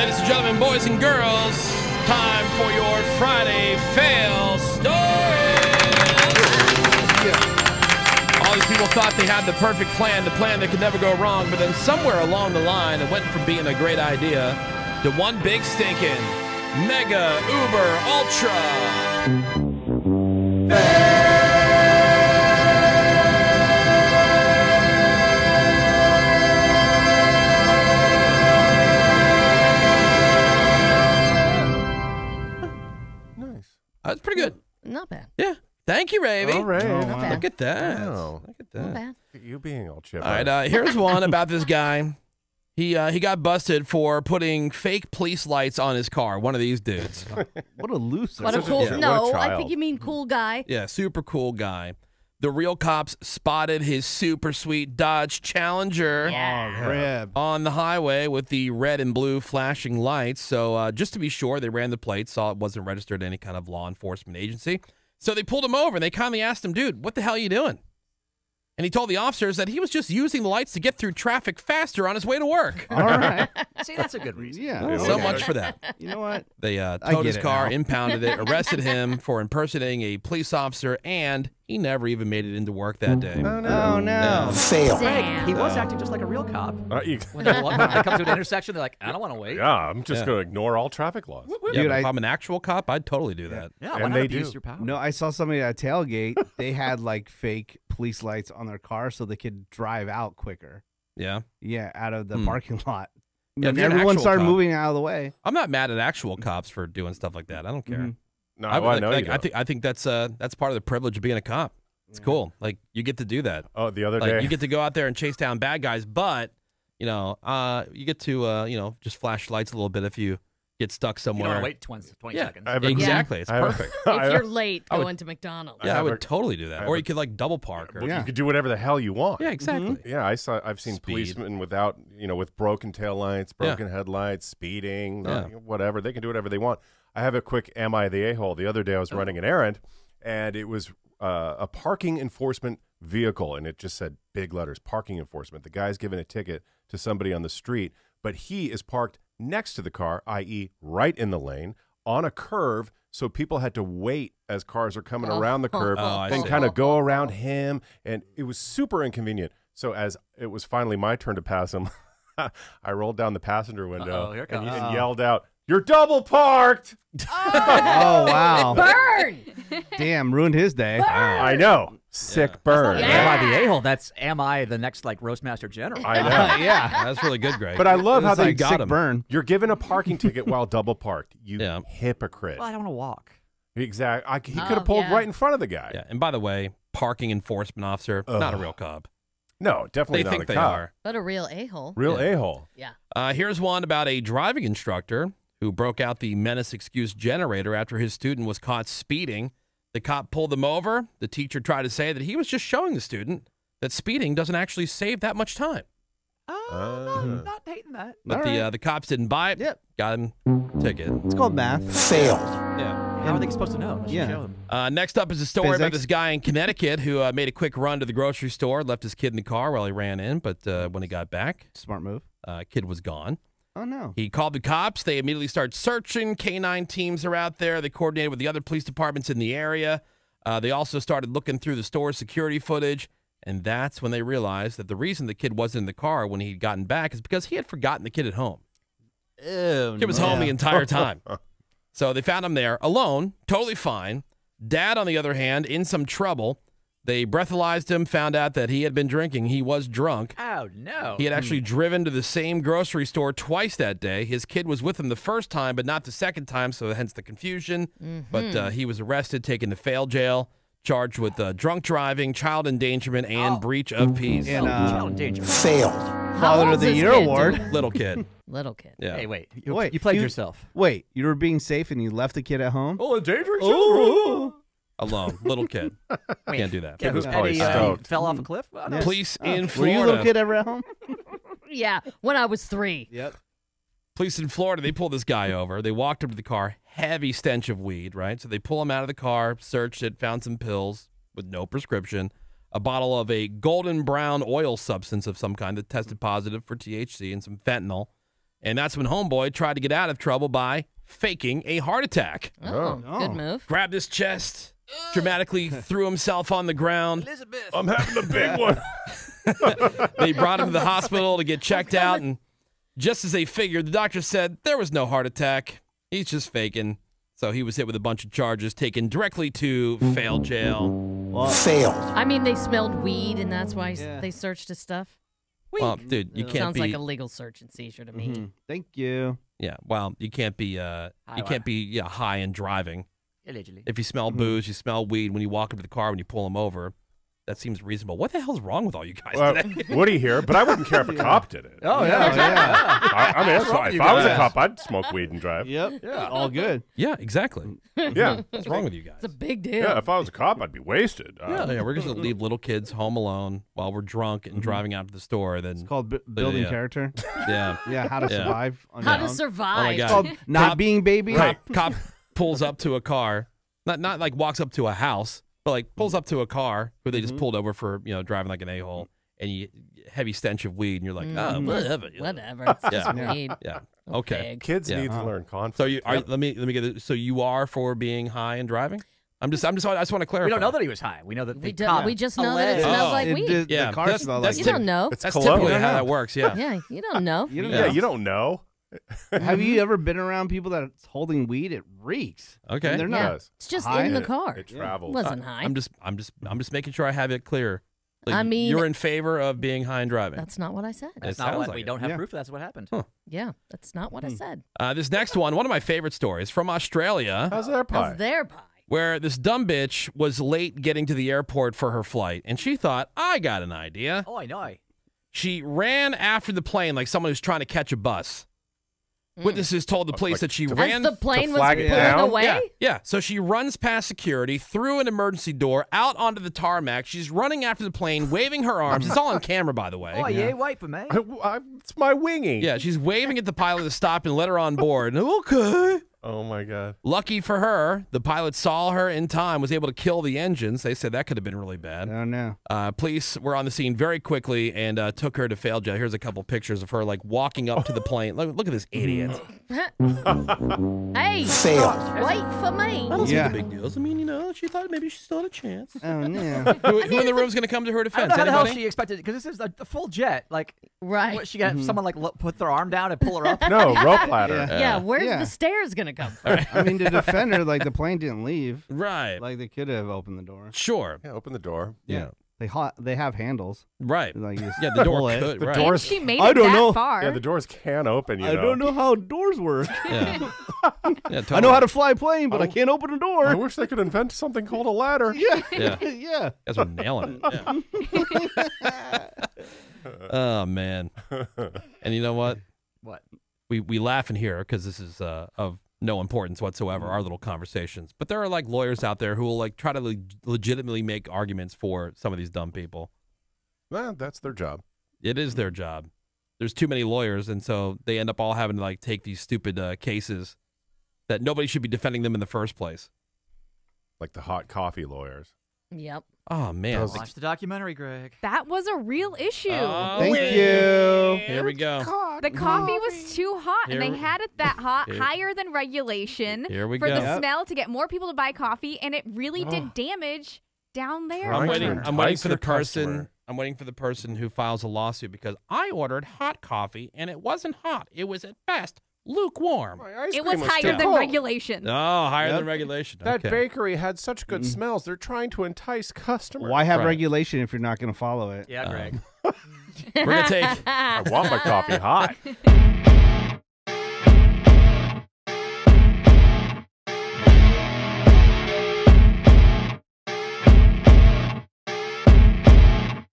Ladies and gentlemen, boys and girls, time for your Friday fail story. All these people thought they had the perfect plan, the plan that could never go wrong, but then somewhere along the line, it went from being a great idea to one big stinking mega uber ultra. That's pretty good. Not bad. Yeah. Thank you, Ravey. All right. Not bad. Look at that. Wow. Look at that. Not that. bad. You being all chipper. All right, uh, here's one about this guy. He uh, he got busted for putting fake police lights on his car. One of these dudes. What a loser. What a cool. yeah, no, I child. think you mean cool guy. yeah, super cool guy. The real cops spotted his super sweet Dodge Challenger Yeah. On the highway with the red and blue flashing lights. So uh, just to be sure, they ran the plate, saw it wasn't registered to any kind of law enforcement agency. So they pulled him over and they kindly asked him, "Dude, what the hell are you doing?" And he told the officers that he was just using the lights to get through traffic faster on his way to work. All right. See, that's a good reason. Yeah. So much for that. You know what? They uh, towed his car, now. impounded it, arrested him for impersonating a police officer, and he never even made it into work that day. Oh, no. Oh no. Greg, he was acting just like a real cop. Uh, you- When they, when they come to an intersection, they're like, I don't want to wait. yeah, I'm just Yeah. going to ignore all traffic laws. Yeah, Dude, but if I- I'm an actual cop, I'd totally do that. Yeah, And why not they abuse do. your power? No, I saw somebody at a tailgate. They had like fake police lights on their car so they could drive out quicker. Yeah. Yeah, out of the Hmm. parking lot. Yeah, And if you're an everyone started cop. moving out of the way. I'm not mad at actual cops for doing stuff like that. I don't care. Mhm. No, I, I, like- know like, you I think I think that's uh that's part of the privilege of being a cop. It's cool. Like you get to do that. Oh, the other Like day. you get to go out there and chase down bad guys, but you know, uh, you get to uh, you know, just flash lights a little bit if you get stuck You somewhere. don't wait 20, 20 Yeah, seconds. I have a- exactly. It's I perfect. I- If you're late I would- to McDonald's. Yeah, I have would a- totally do that. Or a- you could like double park. Or, Yeah. You could do whatever the hell you want. yeah, exactly. Yeah, I saw. I've seen Speed. policemen without, you know, with broken taillights, Yeah. broken headlights, speeding, Yeah. not- whatever. They can do whatever they want. I have a quick "Am I the a-hole?" The other day, I Oh. was running an errand, and it was uh, a parking enforcement vehicle, and it just said big letters "parking enforcement." The guy's giving a ticket to somebody on the street, but he is parked next to the car, i.e., right in the lane on a curve. So people had to wait as cars are coming Oh. around the oh, curve Oh, and kind of go around him, and it was super inconvenient. So as it was finally my turn to pass him, I rolled down the passenger window Uh-oh, here it and, and oh. yelled out, "You're double parked!" Oh wow. Burn! Damn, ruined his day. I know, sick burn. Yeah. Am I the a-hole? That's am I the next like roastmaster general? I know. yeah. That's really good, Greg. But I love how they like got sick him. burn. You're given a parking ticket while double parked. You Yeah. hypocrite. well, I don't want to walk. Exactly. I, he Oh, could have pulled yeah. right in front of the guy. yeah. And by the way, parking enforcement officer, not a real cop. No, definitely They not think a they cop. are. But a real a hole. Real Yeah. a hole. Yeah. Uh, here's one about a driving instructor who broke out the menace excuse generator after his student was caught speeding. The cop pulled them over. The teacher tried to say that he was just showing the student that speeding doesn't actually save that much time. Oh, Uh. no, not hating that. But All the right. uh, the cops didn't buy it. Yep. Got him ticket. It's called math. Failed. Yeah. How are they supposed to know? Unless you Yeah. show them. Uh, next up is a story about this guy in Connecticut who uh, made a quick run to the grocery store, left his kid in the car while he ran in, but uh, when he got back, Smart move. uh, kid was gone. Oh no. He called the cops. They immediately start searching. K9 teams are out there. They coordinated with the other police departments in the area. Uh, they also started looking through the store's security footage. And that's when they realized that the reason the kid wasn't in the car when he'd gotten back is because he had forgotten the kid at home. Ew, Kid was home the entire time. so they found him there alone, totally fine. Dad, on the other hand, in some trouble. They breathalyzed him, found out that he had been drinking. He was drunk. Oh no. He had actually driven to the same grocery store twice that day. His kid was with him the first time, but not the second time, so hence the confusion. But uh, he was arrested, taken to fail jail, charged with uh, drunk driving, child endangerment, and Oh. breach of peace. And uh, Child endangerment. Father of the Year kid, award. dude? Little kid. Little kid. Yeah. Hey, wait. You, Wait, you played you- yourself. Wait, you were being safe and you left the kid at home? Oh, endangering Oh. Alone. Little kid. Can't do that. Yeah, was and probably he, uh, stoked. fell off a cliff. Oh, no. Police in Were Florida. you a little kid ever at home? Yeah, when I was three. Yep. Police in Florida, they pulled this guy over. They walked up to the car, heavy stench of weed, right? So they pull him out of the car, searched it, found some pills with no prescription, a bottle of a golden brown oil substance of some kind that tested positive for THC and some fentanyl. And that's when Homeboy tried to get out of trouble by faking a heart attack. Oh, Oh. good move. Grabbed his chest, dramatically threw himself on the ground. Elizabeth. I'm having a big one. They brought him to the hospital to get checked out, and just as they figured, the doctor said there was no heart attack. He's just faking. So he was hit with a bunch of charges, taken directly to fail jail. Failed. I mean, they smelled weed, and that's why Yeah. they searched his stuff. Well, dude, you can't Sounds be. like a legal search and seizure to me. Mhm. Thank you. yeah, well, you can't be. Uh, you can't be yeah high and driving. Allegedly. If you smell booze, you smell weed when you walk into the car when you pull them over. That seems reasonable. What the hell's wrong with all you guys Well, today? Woody here, but I wouldn't care if a cop did it. Oh, Yeah, yeah. I, I mean, that's wrong fine. If I was a cop, I'd smoke weed and drive. Yep. Yeah. All good. yeah, exactly. Yeah. What's wrong with you guys? It's a big deal. Yeah, if I was a cop, I'd be wasted. Uh, Yeah, yeah, we're just gonna leave little kids home alone while we're drunk and driving out to the store. Then, It's called bu- building yeah. character. yeah, Yeah, how to Yeah. survive. On How your to own. oh my survive. god, It's called not being baby. cop, cop pulls up to a car, not not like walks up to a house, but like pulls up to a car who they just pulled over for you know driving like an a hole, and you heavy stench of weed, and you're like, oh, Mhm. whatever, you know. Whatever. It's just Yeah. weed. Yeah. Okay. Pig. Kids Yeah. need to Uh-huh. learn conflict. So you are. Let me let me get it. So you are for being high and driving. I'm just I'm just I just want to clarify. We don't know that he was high. We know that We, do, we just know that it smells Oh. like It weed. Yeah, the car that's- smelled that's like you don't know. It's That's colonial. typically how that works. Yeah. Yeah, you don't know. You don't Yeah, know. you don't know. Have you ever been around people that's holding weed? It reeks. Okay. And they're It not. does. It's just High? in the car. It travels. wasn't high. I'm just I'm just I'm just making sure I have it clear. Like, I mean- you're in favor of being high and driving. That's not what I said. That's It not sounds what like we it. don't have Yeah. proof. That's what happened. Yeah, that's not what I Hmm. said. Uh, this next one, one of my favorite stories from Australia, How's their pie? How's their pie? where this dumb bitch was late getting to the airport for her flight, and she thought, I got an idea. Oh, I know. I- She ran after the plane like someone who's trying to catch a bus. Mm. Witnesses told the police like that she to- ran. As the plane was flag it pulling down? away? Yeah, yeah. So she runs past security, through an emergency door, out onto the tarmac. She's running after the plane, waving her arms. It's all on camera, by the way. Oh, yeah. Wait for me. I, I, it's my wingy. Yeah, she's waving at the pilot to stop and let her on board. Okay. Oh my god. Lucky for her, the pilot saw her in time, was able to kill the engines. They said that could have been really bad. don't know. Uh, police were on the scene very quickly and uh, took her to fail jail. Here's a couple pictures of her like walking up to the plane. Look, look at this idiot. Hey, Failed. wait for me. I don't see Yeah. the big deals. I mean, you know, she thought maybe she still had a chance. Oh no. who, who in the room's going to come to her defense? I don't defense? know how the hell she expected because this is a, a full jet. Like, Right. what, she got someone like lo- put their arm down and pull her up. No, rope ladder. Yeah. yeah, where's Yeah. the stairs going to come from? I mean, to defend her, like the plane didn't leave. Right. Like they could have opened the door. sure. Yeah, open the door. Yeah. They hot. They have handles. Right. Like you Yeah, the door pull it. could. The right. doors. She made I don't that know. far. Yeah, the doors can open. You I don't know how doors work. Yeah. yeah I know how to fly a plane, but I Oh. can't open a door. I wish they could invent something called a ladder. Yeah. Yeah. yeah. guys are nailing it. Yeah. oh man. And you know what? What? We we laugh in here because this is uh, of no importance whatsoever. Our little conversations, but there are like lawyers out there who will like try to le- legitimately make arguments for some of these dumb people. Well, that's their job. It is their job. There's too many lawyers, and so they end up all having to like take these stupid uh, cases that nobody should be defending them in the first place. Like the hot coffee lawyers. Yep. Oh man. Those- Watch the documentary, Greg. that was a real issue. Oh, Thank man. you. Here we go. The coffee was too hot, and they had it that hot, here- higher than regulation Here we for go. the Yep. smell to get more people to buy coffee, and it really did oh. damage down there. I'm Trying waiting. I'm waiting for your the person. customer. I'm waiting for the person who files a lawsuit because I ordered hot coffee and it wasn't hot. It was at best lukewarm. It was higher than regulation. Oh, higher Yep. than regulation. That okay. bakery had such good Mm. smells. They're trying to entice customers. Why have Right. regulation if you're not going to follow it? Yeah, Um, Greg. We're gonna take. I want my coffee hot.